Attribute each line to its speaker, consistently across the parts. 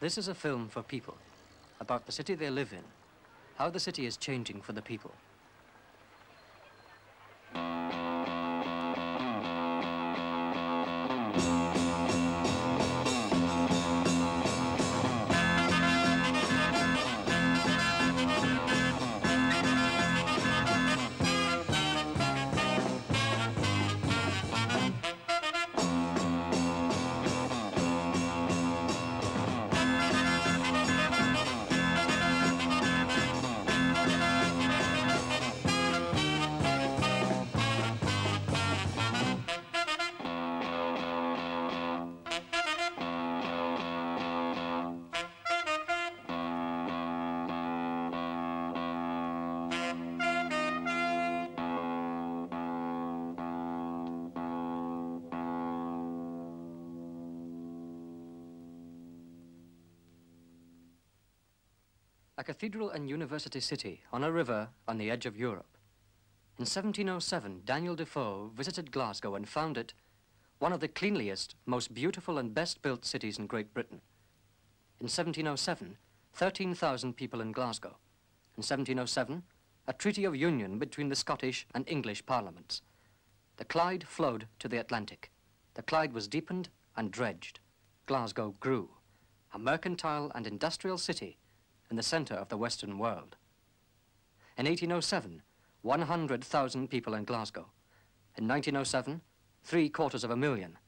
Speaker 1: This is a film for people, about the city they live in, how the city is changing for the people. A cathedral and university city on a river on the edge of Europe. In 1707, Daniel Defoe visited Glasgow and found it one of the cleanliest, most beautiful and best built cities in Great Britain. In 1707, 13,000 people in Glasgow. In 1707, a treaty of union between the Scottish and English parliaments. The Clyde flowed to the Atlantic. The Clyde was deepened and dredged. Glasgow grew, a mercantile and industrial city in the center of the Western world. In 1807, 100,000 people in Glasgow. In 1907, three quarters of a million.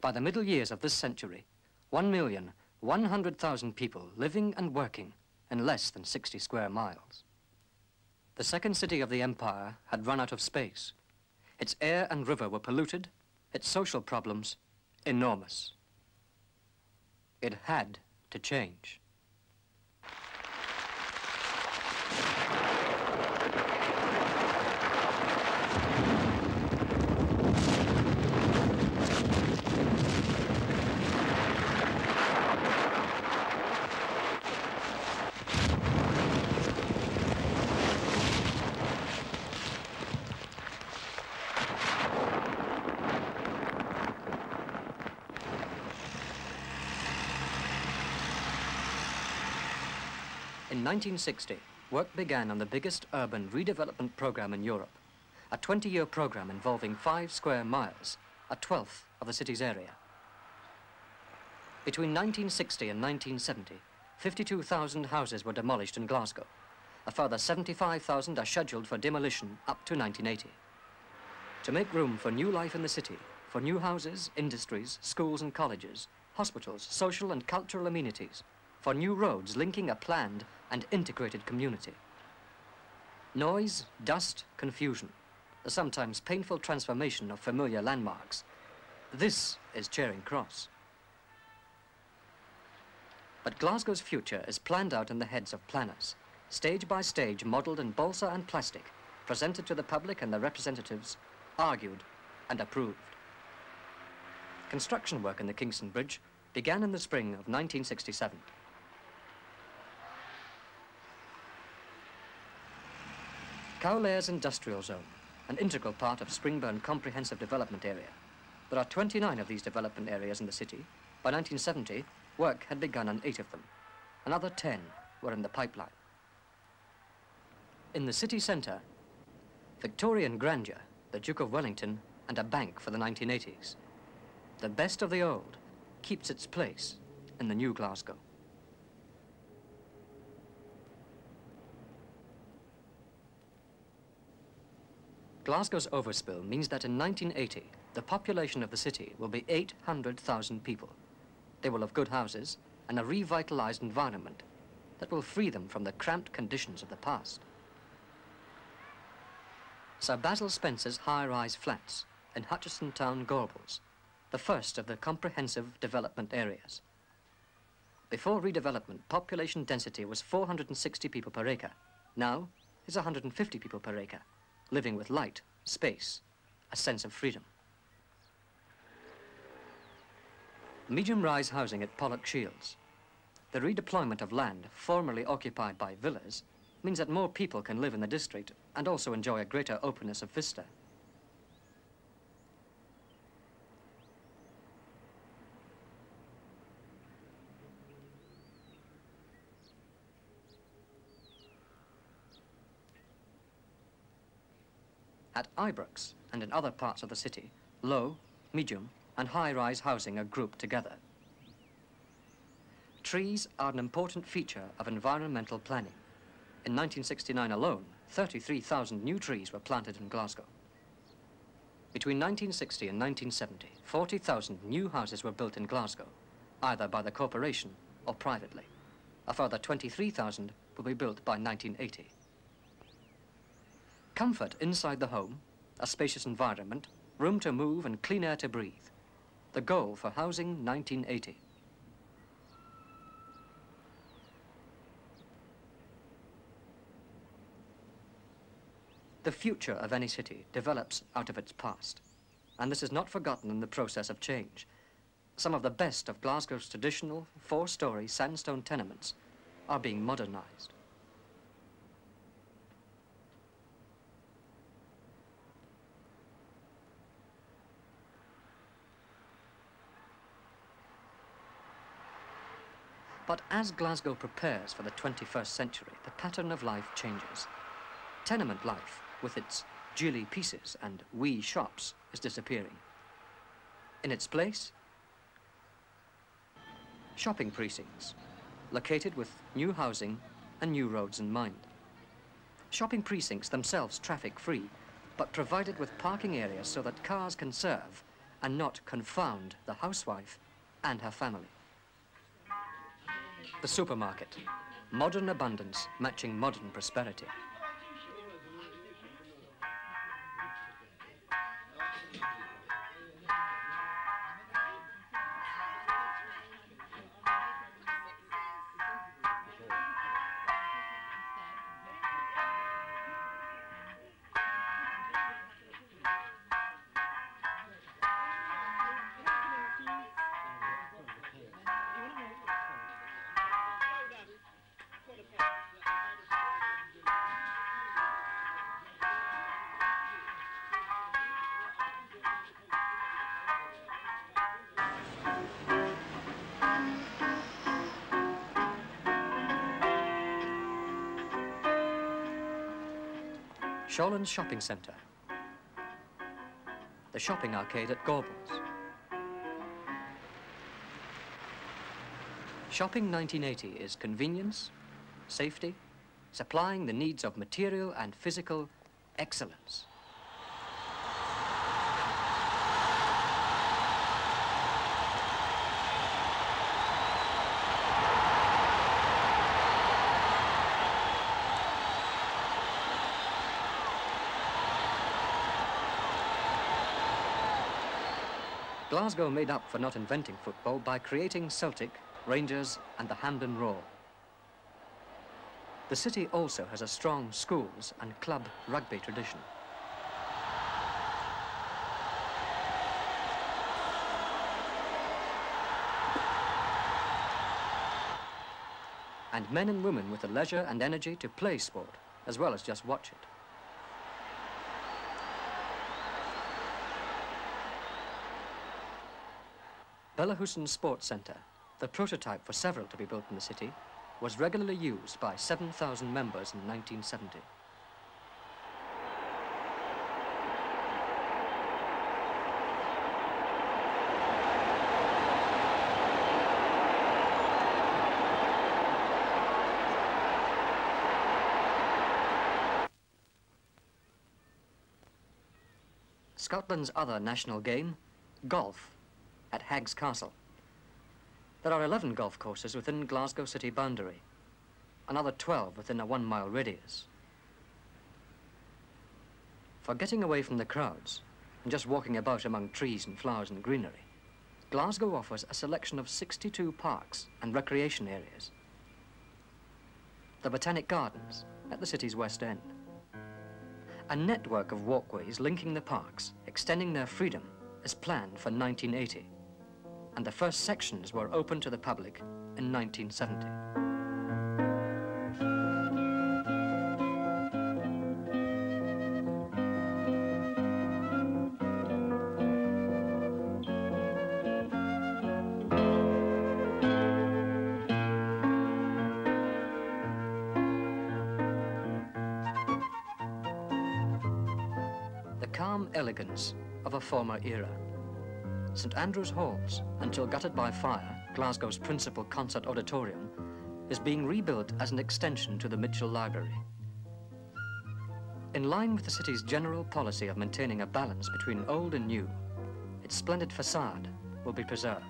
Speaker 1: By the middle years of this century, 1,100,000 people living and working in less than 60 square miles. The second city of the empire had run out of space. Its air and river were polluted, its social problems enormous. It had to change. In 1960, work began on the biggest urban redevelopment program in Europe, a 20-year program involving five square miles, a twelfth of the city's area. Between 1960 and 1970, 52,000 houses were demolished in Glasgow. A further 75,000 are scheduled for demolition up to 1980. To make room for new life in the city, for new houses, industries, schools and colleges, hospitals, social and cultural amenities, for new roads linking a planned and integrated community. Noise, dust, confusion, the sometimes painful transformation of familiar landmarks. This is Charing Cross. But Glasgow's future is planned out in the heads of planners, stage by stage modelled in balsa and plastic, presented to the public and their representatives, argued and approved. Construction work in the Kingston Bridge began in the spring of 1967. Cowlairs Industrial Zone, an integral part of Springburn Comprehensive Development Area. There are 29 of these development areas in the city. By 1970, work had begun on eight of them. Another 10 were in the pipeline. In the city centre, Victorian grandeur, the Duke of Wellington, and a bank for the 1980s. The best of the old keeps its place in the new Glasgow. Glasgow's overspill means that in 1980, the population of the city will be 800,000 people. They will have good houses and a revitalized environment that will free them from the cramped conditions of the past. Sir Basil Spence's high-rise flats in Hutchesontown, Gorbals, the first of the comprehensive development areas. Before redevelopment, population density was 460 people per acre. Now, it's 150 people per acre living with light, space, a sense of freedom. Medium-rise housing at Pollokshields. The redeployment of land formerly occupied by villas means that more people can live in the district and also enjoy a greater openness of vista. At Ibrox and in other parts of the city, low, medium, and high-rise housing are grouped together. Trees are an important feature of environmental planning. In 1969 alone, 33,000 new trees were planted in Glasgow. Between 1960 and 1970, 40,000 new houses were built in Glasgow, either by the corporation or privately. A further 23,000 will be built by 1980. Comfort inside the home, a spacious environment, room to move and clean air to breathe. The goal for Housing 1980. The future of any city develops out of its past, and this is not forgotten in the process of change. Some of the best of Glasgow's traditional four-storey sandstone tenements are being modernized. But as Glasgow prepares for the 21st century, the pattern of life changes. Tenement life with its jeely pieces and wee shops is disappearing. In its place, shopping precincts, located with new housing and new roads in mind. Shopping precincts themselves traffic-free, but provided with parking areas so that cars can serve and not confound the housewife and her family. The supermarket, modern abundance matching modern prosperity. Shawlands Shopping Centre. The shopping arcade at Gorbals. Shopping 1980 is convenience, safety, supplying the needs of material and physical excellence. Glasgow made up for not inventing football by creating Celtic, Rangers and the Hampden Roar. The city also has a strong schools and club rugby tradition. And men and women with the leisure and energy to play sport, as well as just watch it. Bellahouston Sports Centre, the prototype for several to be built in the city, was regularly used by 7,000 members in 1970. Scotland's other national game, golf, at Haggs Castle. There are 11 golf courses within Glasgow city boundary, another 12 within a one-mile radius. For getting away from the crowds and just walking about among trees and flowers and greenery, Glasgow offers a selection of 62 parks and recreation areas. The Botanic Gardens at the city's west end. A network of walkways linking the parks, extending their freedom, is planned for 1980 and the first sections were open to the public in 1970. The calm elegance of a former era. St Andrew's Halls, until gutted by fire, Glasgow's principal concert auditorium, is being rebuilt as an extension to the Mitchell Library. In line with the city's general policy of maintaining a balance between old and new, its splendid facade will be preserved.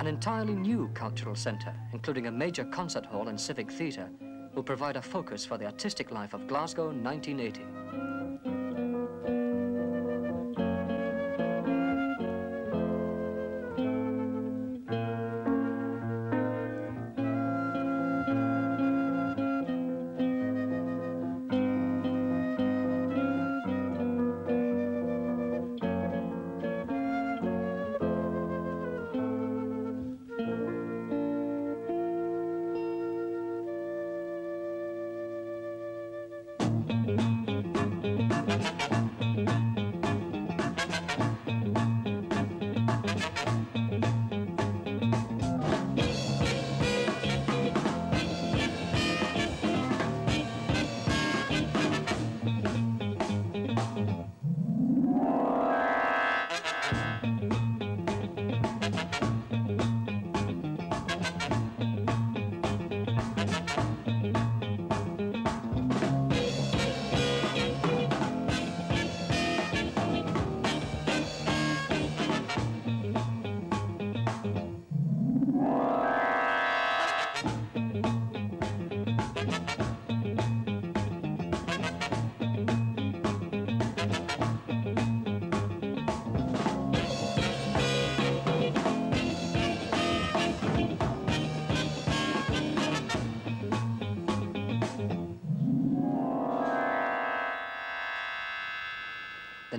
Speaker 1: An entirely new cultural centre, including a major concert hall and civic theatre, will provide a focus for the artistic life of Glasgow 1980.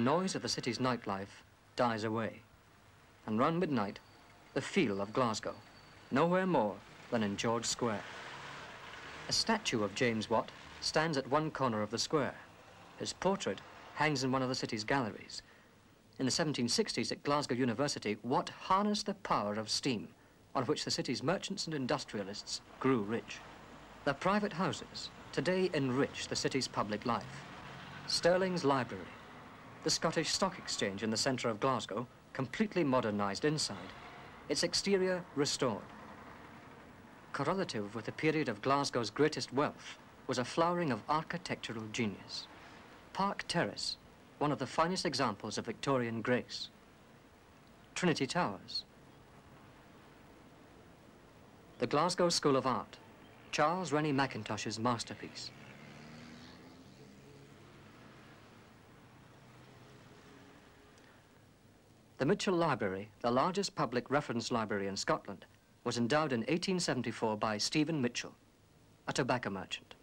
Speaker 1: Noise of the city's nightlife dies away. And round midnight, the feel of Glasgow, nowhere more than in George Square. A statue of James Watt stands at one corner of the square. His portrait hangs in one of the city's galleries. In the 1760s at Glasgow University, Watt harnessed the power of steam on which the city's merchants and industrialists grew rich. The private houses today enrich the city's public life. Stirling's library, the Scottish Stock Exchange in the centre of Glasgow, completely modernised inside, its exterior restored. Correlative with the period of Glasgow's greatest wealth was a flowering of architectural genius. Park Terrace, one of the finest examples of Victorian grace. Trinity Towers. The Glasgow School of Art, Charles Rennie Mackintosh's masterpiece. The Mitchell Library, the largest public reference library in Scotland, was endowed in 1874 by Stephen Mitchell, a tobacco merchant.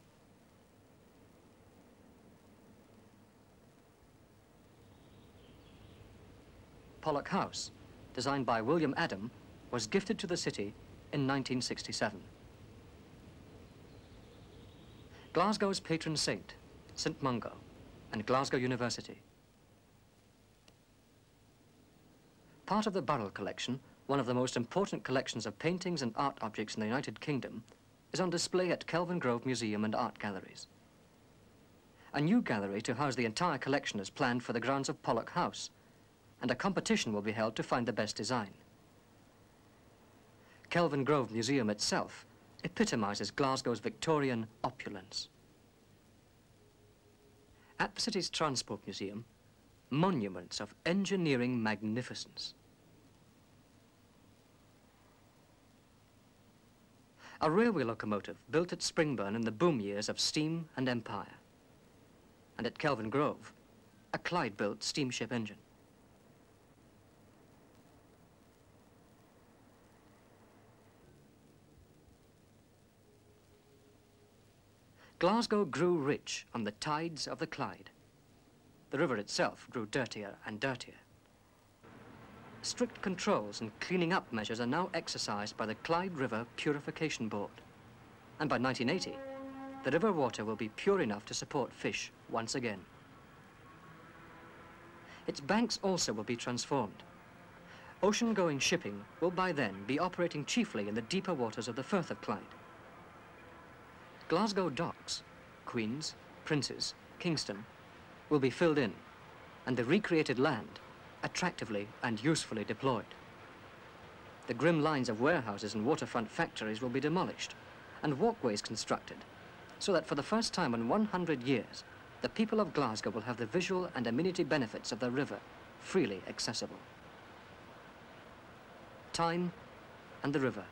Speaker 1: Pollok House, designed by William Adam, was gifted to the city in 1967. Glasgow's patron saint, St Mungo, and Glasgow University. Part of the Burrell collection, one of the most important collections of paintings and art objects in the United Kingdom, is on display at Kelvingrove Museum and Art Galleries. A new gallery to house the entire collection is planned for the grounds of Pollok House, and a competition will be held to find the best design. Kelvingrove Museum itself epitomizes Glasgow's Victorian opulence. At the city's Transport Museum, monuments of engineering magnificence. A railway locomotive built at Springburn in the boom years of steam and empire. And at Kelvingrove, a Clyde-built steamship engine. Glasgow grew rich on the tides of the Clyde. The river itself grew dirtier and dirtier. Strict controls and cleaning up measures are now exercised by the Clyde River Purification Board. And by 1980, the river water will be pure enough to support fish once again. Its banks also will be transformed. Ocean-going shipping will by then be operating chiefly in the deeper waters of the Firth of Clyde. Glasgow docks, Queen's, Prince's, Kingston, will be filled in and the recreated land attractively and usefully deployed. The grim lines of warehouses and waterfront factories will be demolished and walkways constructed so that for the first time in 100 years, the people of Glasgow will have the visual and amenity benefits of the river freely accessible. Time and the river.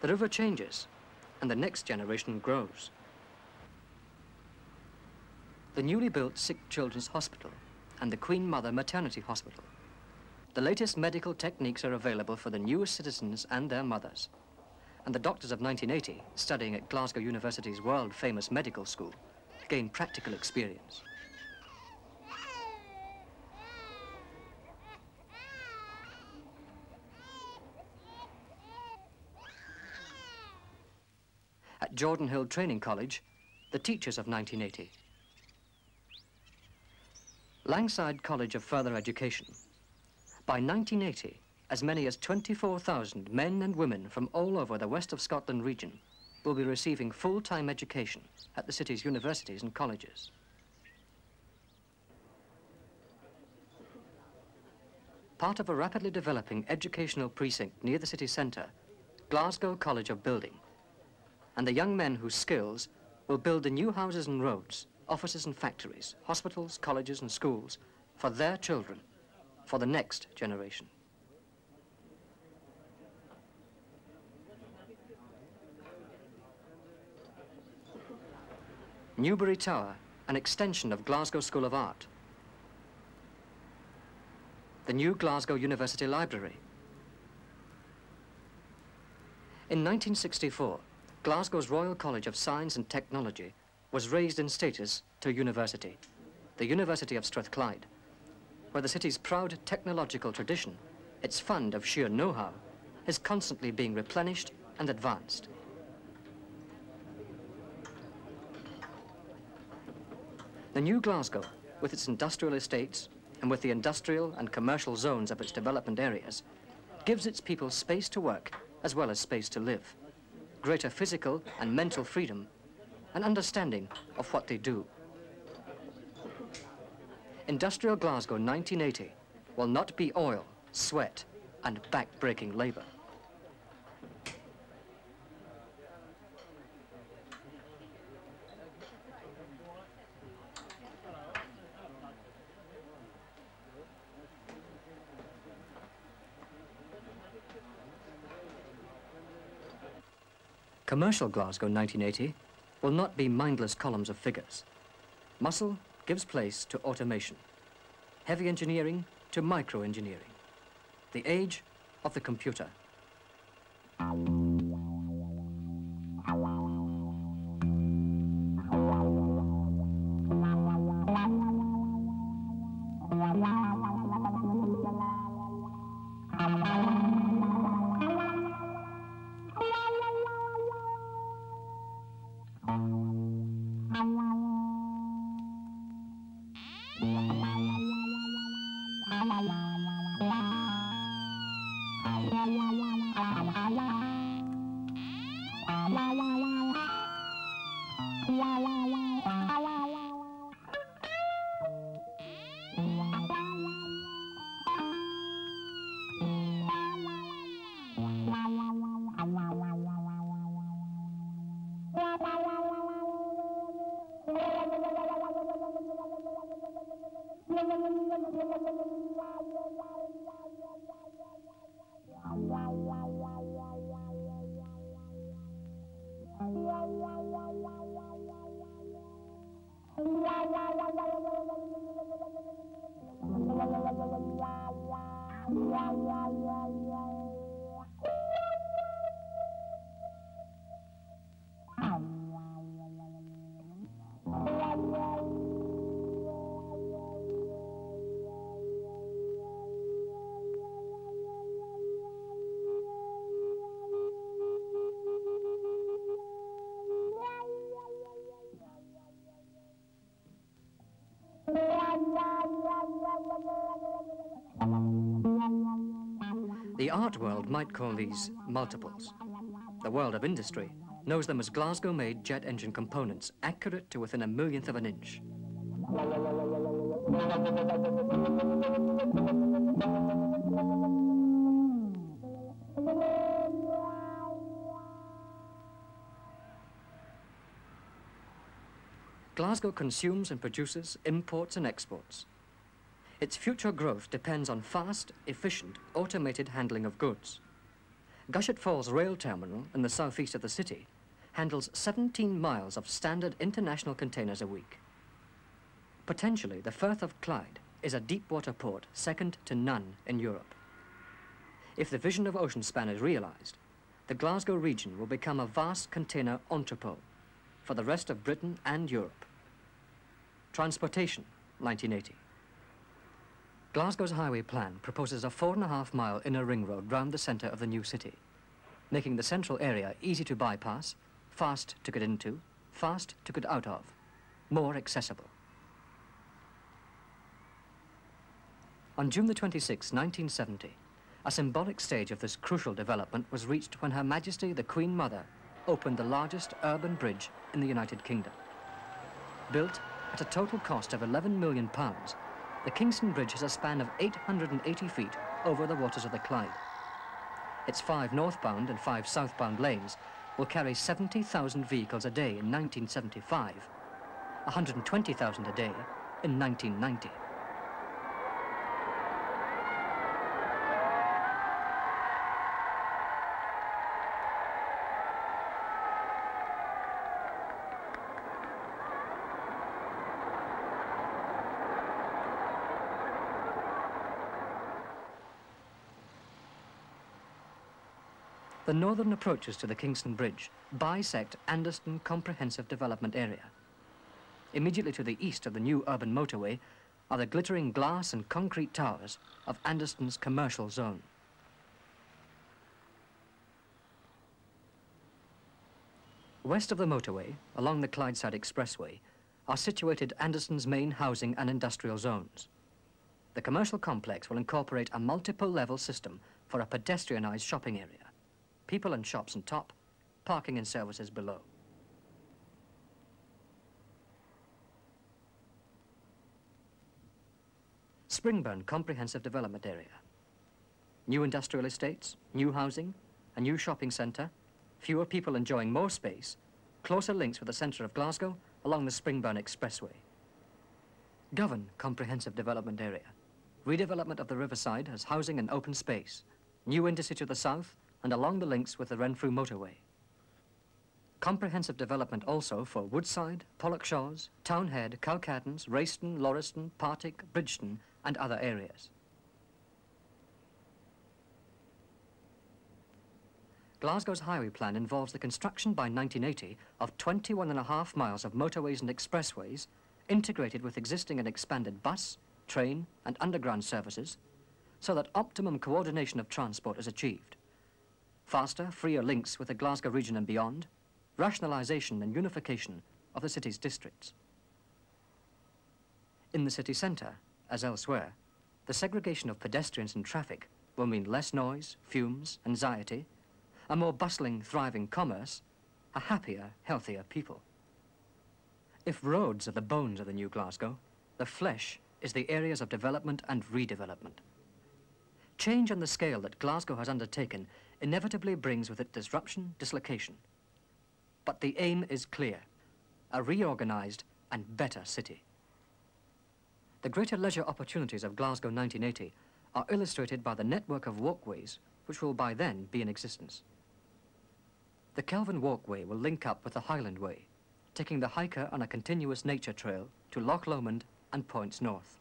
Speaker 1: The river changes and the next generation grows. The newly built Sick Children's Hospital and the Queen Mother Maternity Hospital. The latest medical techniques are available for the newest citizens and their mothers. And the doctors of 1980, studying at Glasgow University's world-famous medical school, gain practical experience. At Jordanhill Training College, the teachers of 1980. Langside College of Further Education. By 1980, as many as 24,000 men and women from all over the west of Scotland region will be receiving full-time education at the city's universities and colleges. Part of a rapidly developing educational precinct near the city centre, Glasgow College of Building, and the young men whose skills will build the new houses and roads, offices and factories, hospitals, colleges and schools for their children, for the next generation. Newbery Tower, an extension of Glasgow School of Art. The new Glasgow University Library. In 1964, Glasgow's Royal College of Science and Technology was raised in status to university, the University of Strathclyde, where the city's proud technological tradition, its fund of sheer know-how, is constantly being replenished and advanced. The new Glasgow, with its industrial estates and with the industrial and commercial zones of its development areas, gives its people space to work as well as space to live, greater physical and mental freedom, and understanding of what they do. Industrial Glasgow 1980 will not be oil, sweat, and back-breaking labor. Commercial Glasgow 1980 will not be mindless columns of figures. Muscle gives place to automation, heavy engineering to micro-engineering, the age of the computer. Art world might call these multiples. The world of industry knows them as Glasgow-made jet engine components, accurate to within a millionth of an inch. Glasgow consumes and produces imports and exports. Its future growth depends on fast, efficient, automated handling of goods. Gushetfaulds Rail Terminal in the southeast of the city handles 17 miles of standard international containers a week. Potentially, the Firth of Clyde is a deep water port second to none in Europe. If the vision of Oceanspan is realized, the Glasgow region will become a vast container entrepot for the rest of Britain and Europe. Transportation, 1980. Glasgow's highway plan proposes a four and a half mile inner ring road round the centre of the new city, making the central area easy to bypass, fast to get into, fast to get out of, more accessible. On June the 26, 1970, a symbolic stage of this crucial development was reached when Her Majesty the Queen Mother opened the largest urban bridge in the United Kingdom. Built at a total cost of 11 million pounds, the Kingston Bridge has a span of 880 feet over the waters of the Clyde. Its five northbound and five southbound lanes will carry 70,000 vehicles a day in 1975, 120,000 a day in 1990. The northern approaches to the Kingston Bridge bisect Anderston Comprehensive Development Area. Immediately to the east of the new urban motorway are the glittering glass and concrete towers of Anderston's commercial zone. West of the motorway, along the Clydeside Expressway, are situated Anderston's main housing and industrial zones. The commercial complex will incorporate a multiple level system for a pedestrianised shopping area people and shops on top, parking and services below. Springburn Comprehensive Development Area. New industrial estates, new housing, a new shopping centre, fewer people enjoying more space, closer links with the centre of Glasgow along the Springburn Expressway. Govan Comprehensive Development Area. Redevelopment of the riverside as housing and open space. New industry to the south, and along the links with the Renfrew motorway. Comprehensive development also for Woodside, Pollokshaws, Townhead, Cowcaddens, Royston, Laurieston, Partick, Bridgeton and other areas. Glasgow's highway plan involves the construction by 1980 of 21 and a half miles of motorways and expressways integrated with existing and expanded bus, train and underground services so that optimum coordination of transport is achieved faster, freer links with the Glasgow region and beyond, rationalisation and unification of the city's districts. In the city centre, as elsewhere, the segregation of pedestrians and traffic will mean less noise, fumes, anxiety, a more bustling, thriving commerce, a happier, healthier people. If roads are the bones of the new Glasgow, the flesh is the areas of development and redevelopment. Change on the scale that Glasgow has undertaken inevitably brings with it disruption, dislocation. But the aim is clear, a reorganized and better city. The greater leisure opportunities of Glasgow 1980 are illustrated by the network of walkways which will by then be in existence. The Kelvin Walkway will link up with the Highland Way, taking the hiker on a continuous nature trail to Loch Lomond and points north.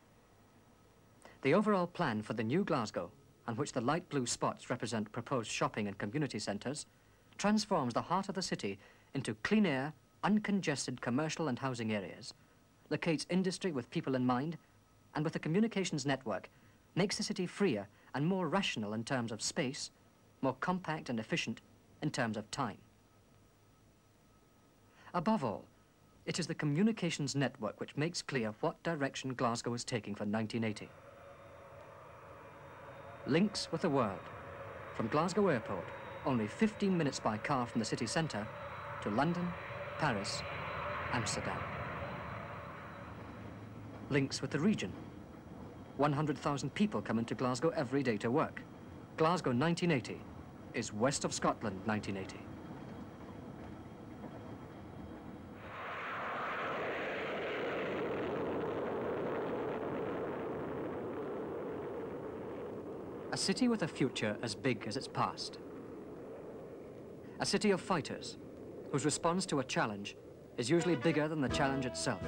Speaker 1: The overall plan for the new Glasgow on which the light blue spots represent proposed shopping and community centres, transforms the heart of the city into clean air, uncongested commercial and housing areas, locates industry with people in mind, and with a communications network, makes the city freer and more rational in terms of space, more compact and efficient in terms of time. Above all, it is the communications network which makes clear what direction Glasgow is taking for 1980 links with the world. From Glasgow Airport, only 15 minutes by car from the city centre, to London, Paris, Amsterdam. links with the region. 100,000 people come into Glasgow every day to work. Glasgow 1980 is west of Scotland 1980. A city with a future as big as its past. A city of fighters, whose response to a challenge is usually bigger than the challenge itself.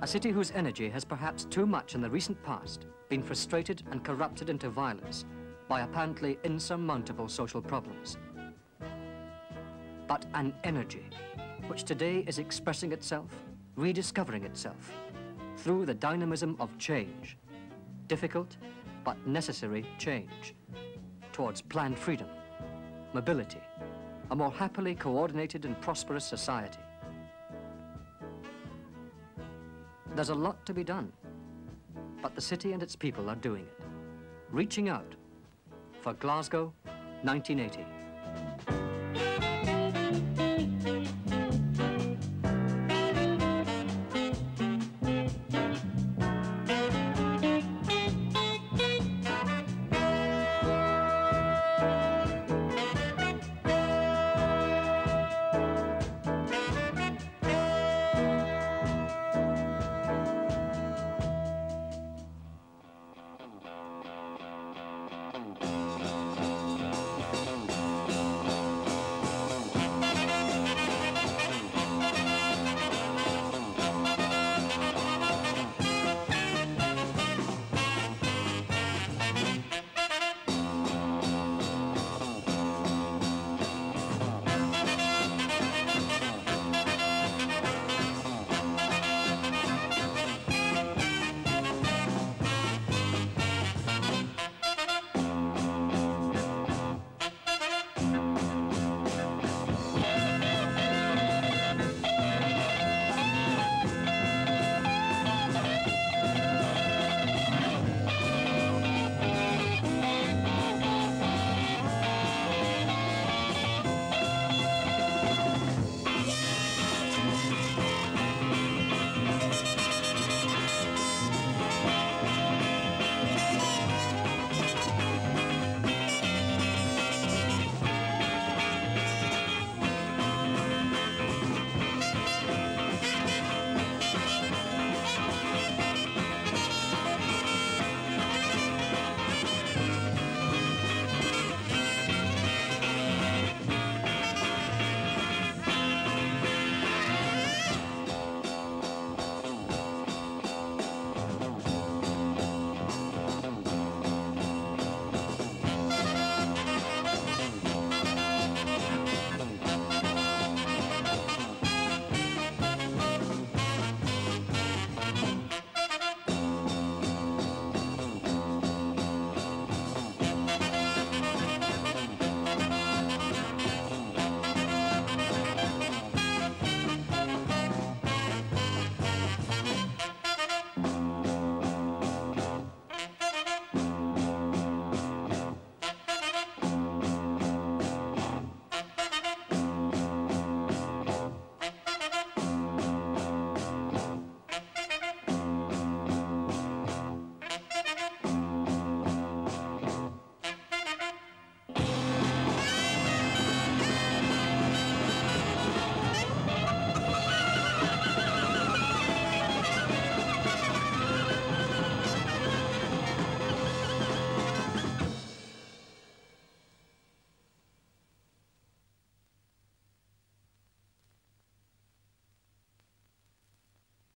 Speaker 1: A city whose energy has perhaps too much in the recent past been frustrated and corrupted into violence by apparently insurmountable social problems. But an energy which today is expressing itself, rediscovering itself, through the dynamism of change, difficult but necessary change, towards planned freedom, mobility, a more happily coordinated and prosperous society. There's a lot to be done, but the city and its people are doing it, reaching out for Glasgow 1980.